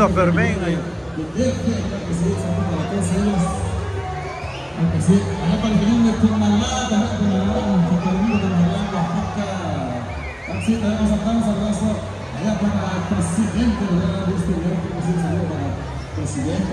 un saludo para el presidente,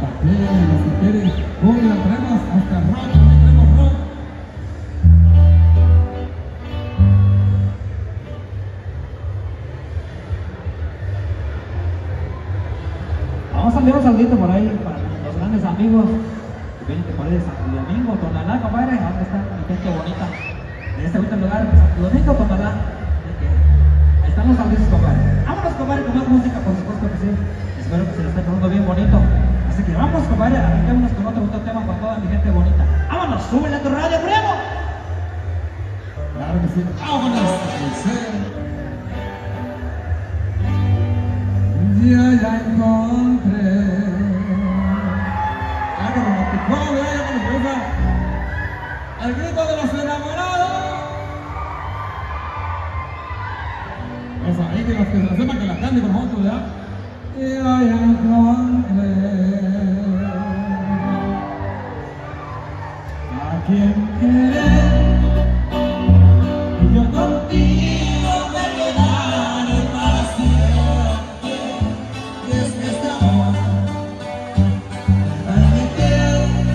vayan a que se papeen, los que quieren. Uy, la tenemos hasta los que se la sepan que la canten con nosotros. A quien querer. Y yo contigo me quedaré para siempre. Este.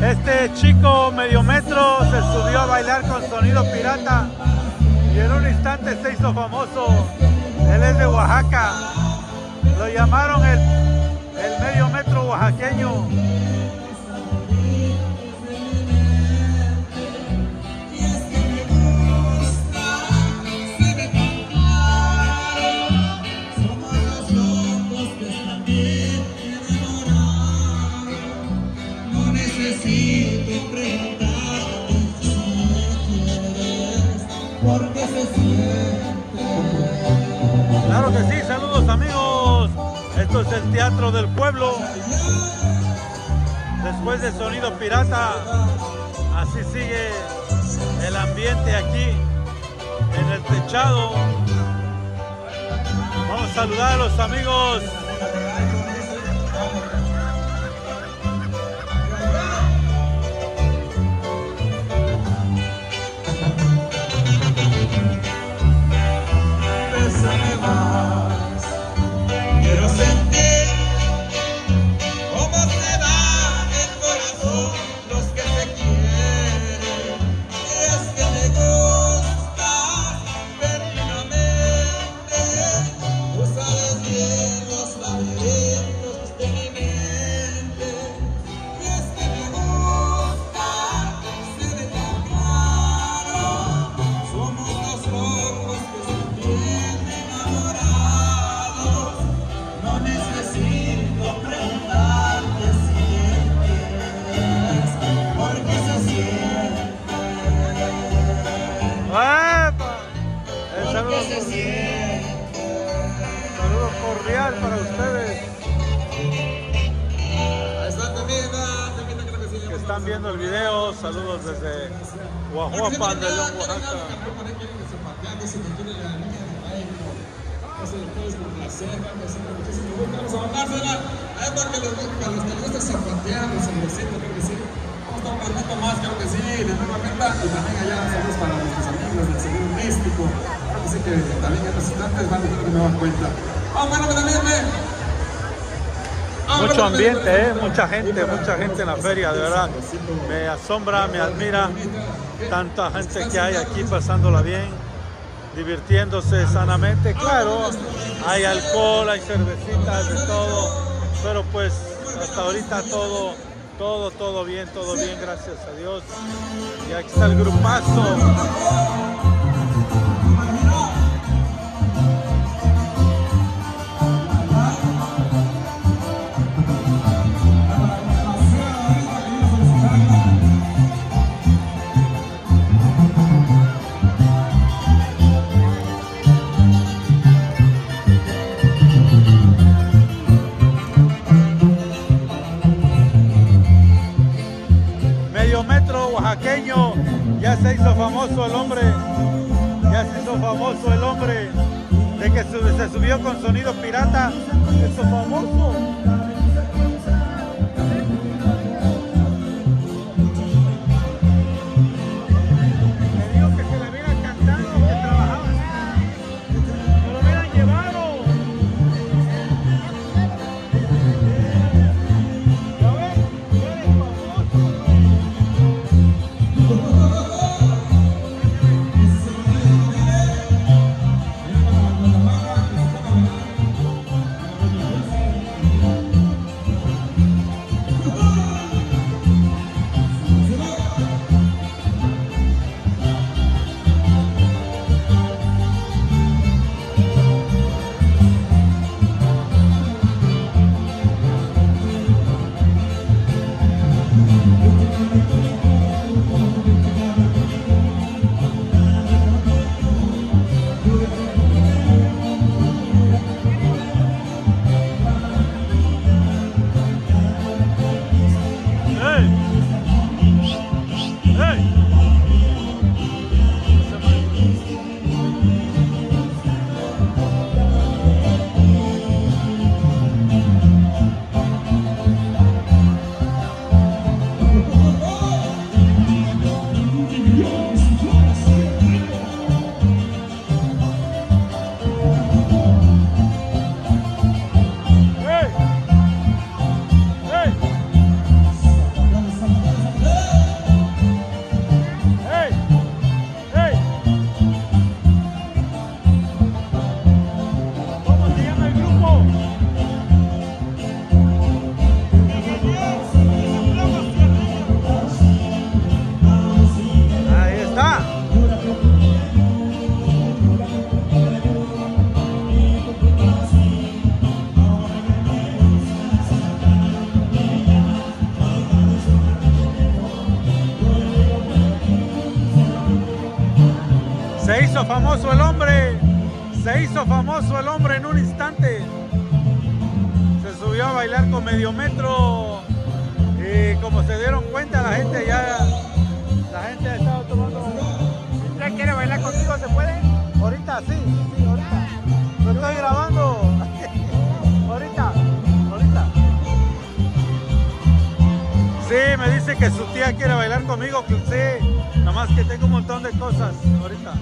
Este chico medio metro se subió a bailar con sonido pirata y en un instante se hizo famoso. Claro que sí, saludos amigos. Esto es el Teatro del Pueblo. Después de Sonido Pirata, así sigue el ambiente aquí en el techado. Vamos a saludar a los amigos. Los, para los que les gusta zapatear, los hombrecito, creo que sí. Vamos a un poquito más, creo que sí, de nueva cuenta. Y también allá saludos para nuestros amigos del seguro místico. Creo que sí que también hay representantes van a tener que me dan cuenta. Vamos, bueno, que también me. Vamos, Mucho ambiente, ¿eh? mucha gente, mucha gente en la feria, de verdad. Me asombra, me admira tanta gente que hay aquí pasándola bien, divirtiéndose sanamente. Claro, hay alcohol, hay cervecitas, de todo, pero pues hasta ahorita todo, todo, todo bien, todo bien, gracias a Dios. Y aquí está el grupazo. Famoso el hombre, ya se hizo famoso el hombre de que se subió con sonido pirata, hizo famoso. Medio metro. Y como se dieron cuenta, la gente ya. La gente ha estado tomando. ¿Ya quiere bailar contigo? ¿Se puede? Ahorita, sí, sí, ahorita. Lo estoy grabando. ahorita, ahorita. Sí, me dice que su tía quiere bailar conmigo. que Sí, nomás que tengo un montón de cosas ahorita.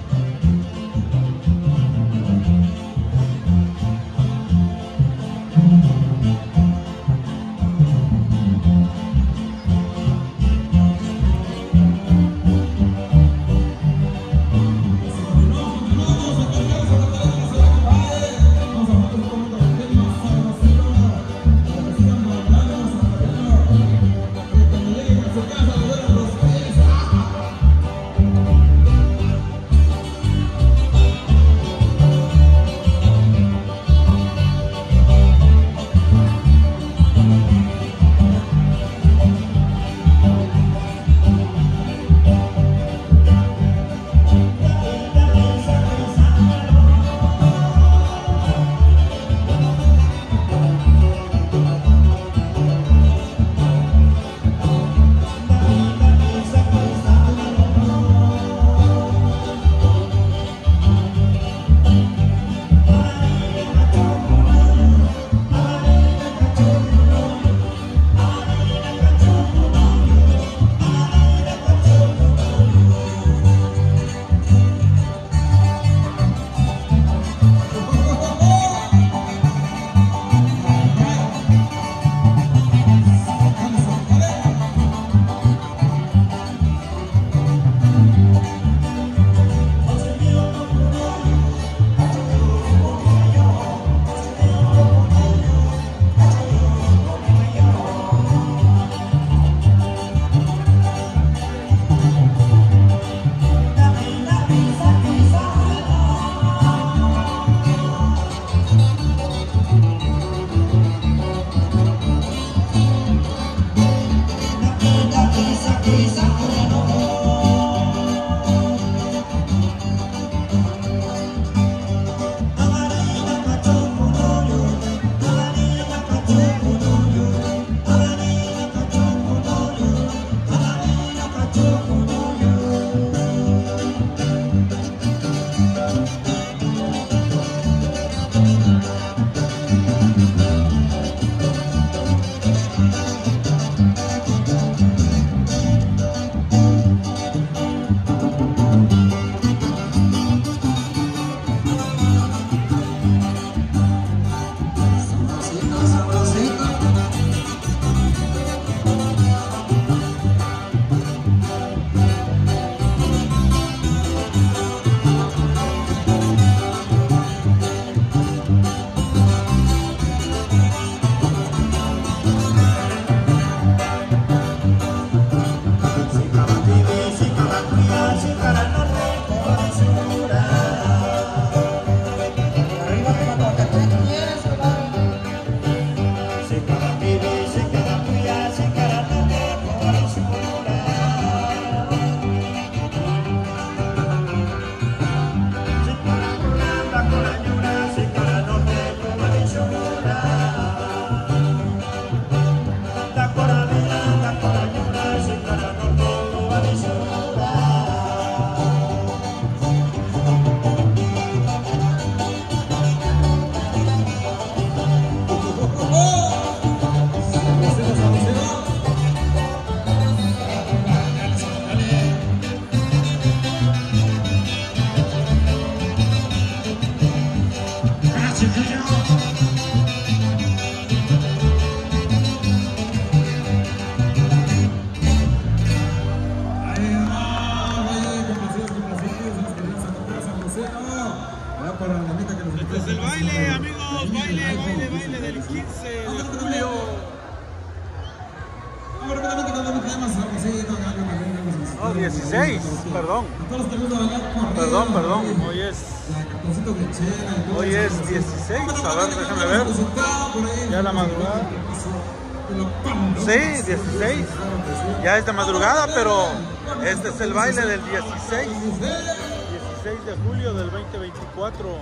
Hoy es, hoy es 16, a ver, déjame ver. Ya la madrugada. Sí, 16. Ya es de madrugada, pero este es el baile del 16. 16. 16 de julio del 2024.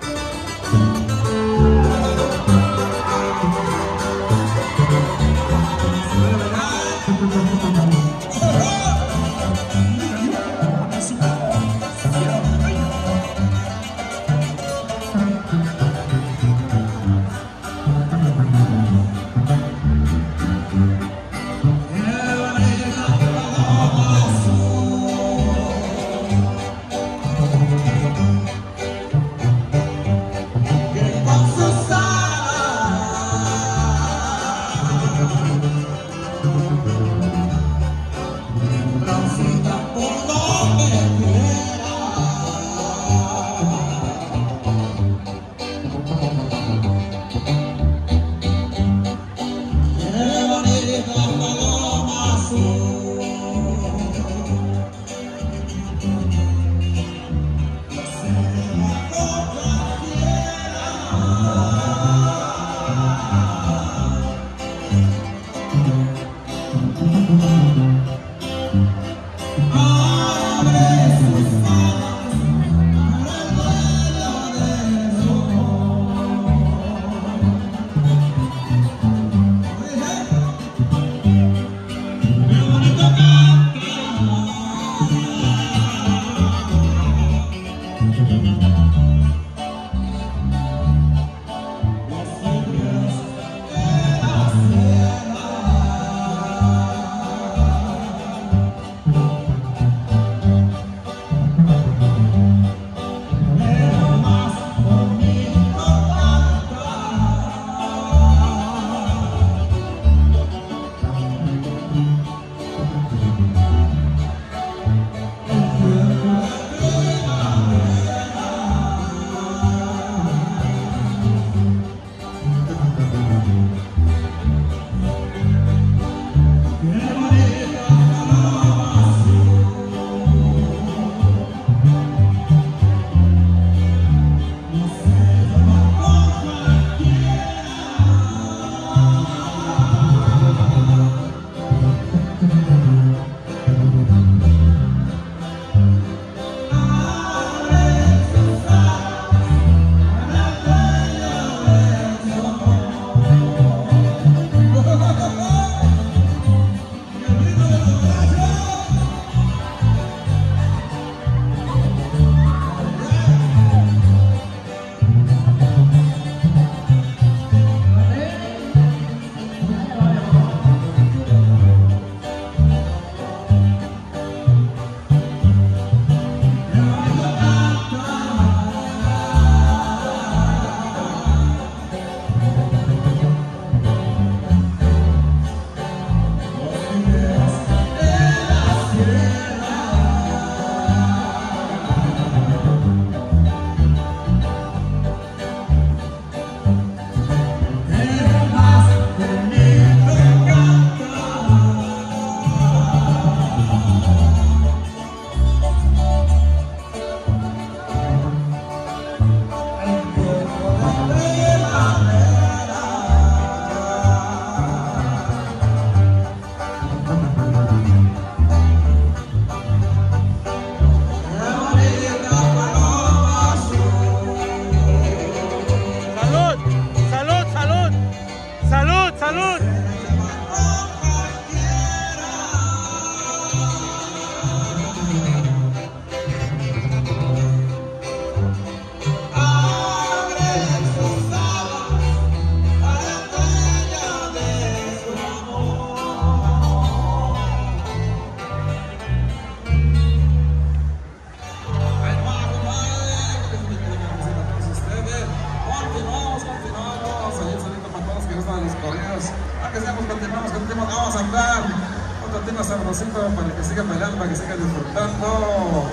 Tema sabrosito para que sigan bailando, para que sigan disfrutando.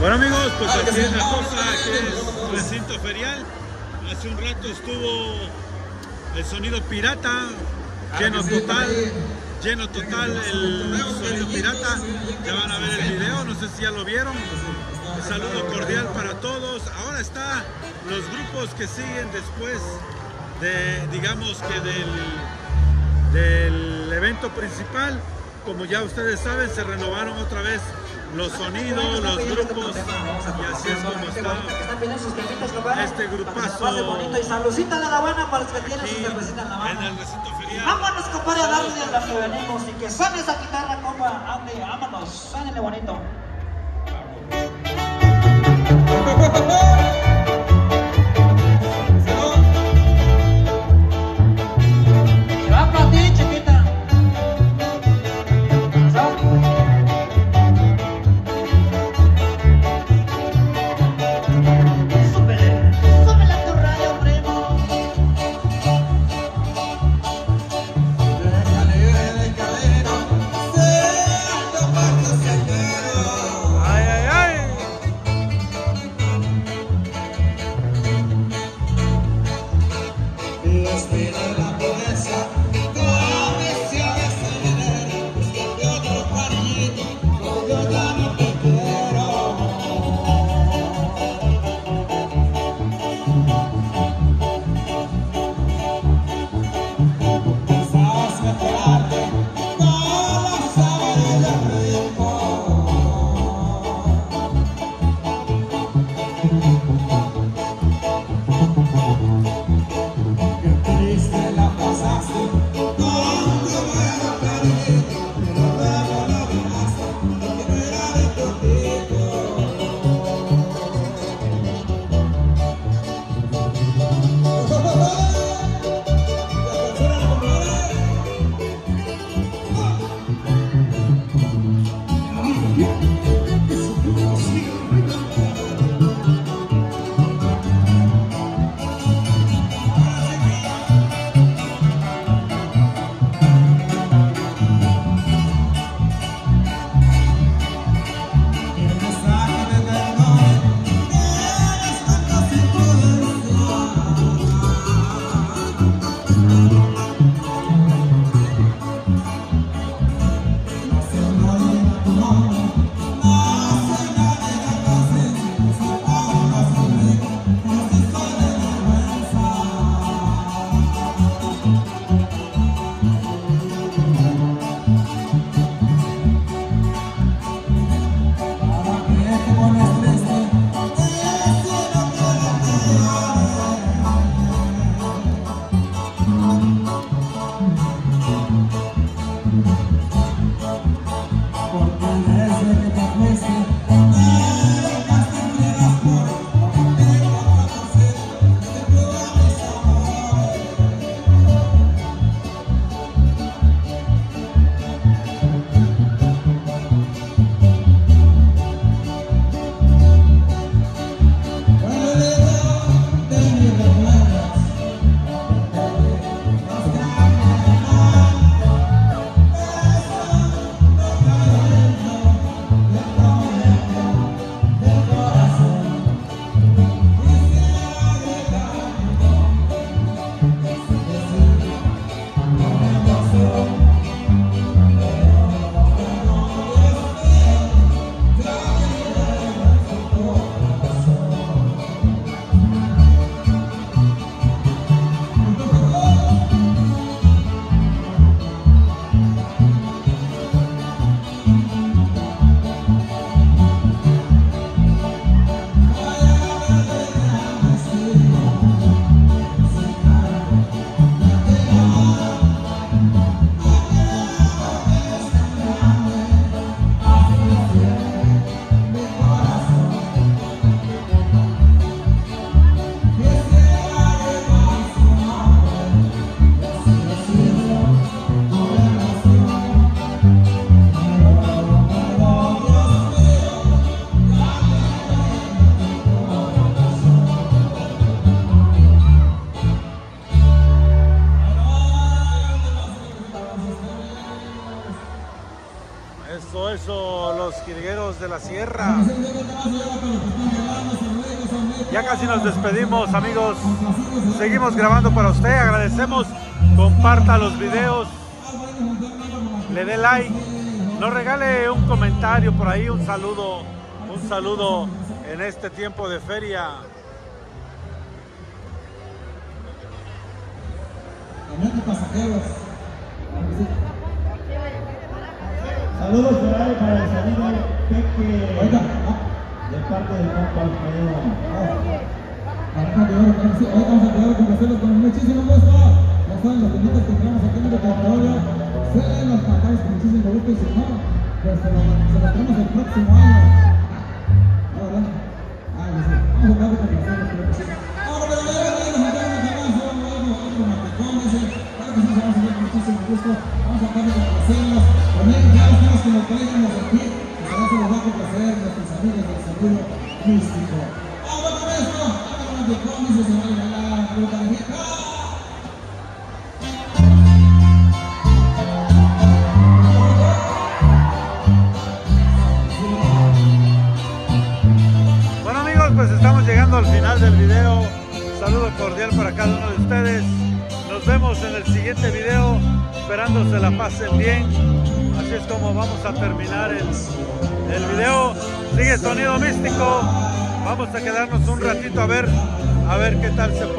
Bueno amigos, pues así es la cosa, aquí es recinto ferial. Hace un rato estuvo el sonido pirata, lleno que sí, total, lleno total el sonido pirata. Ya van a ver el video, no sé si ya lo vieron. Un saludo cordial para todos. Ahora está los grupos que siguen después de, digamos que del, del evento principal. Como ya ustedes saben, se renovaron otra vez los sonidos, los grupos, y así es como está este grupazo Y saludcita de la buena para los que tienen su cervecita en la mano. en el recinto ferial. Vámonos, compadre, a darle a lo que venimos y que suene esa guitarra, compa. Ande, vámonos, suénele bonito. sierra. Ya casi nos despedimos, amigos. Seguimos grabando para usted. Agradecemos. Comparta los videos. Le dé like. Nos regale un comentario por ahí, un saludo. Un saludo en este tiempo de feria. Saludos por ahí para el sonido Ahorita, ah, de parte del compa Alfredo. Ahorita de oro, ahora sí, hoy vamos a quedar con muchísimo gusto. Ya saben los que tenemos aquí en el territorio. Se los con muchísimo gusto y si no, pues se los, tenemos el próximo año. Ah. Ah, pues sí. Vamos a creo que sí. Ahora, pero el vamos a ver con muchísimo. Vamos a con que nos amigos del a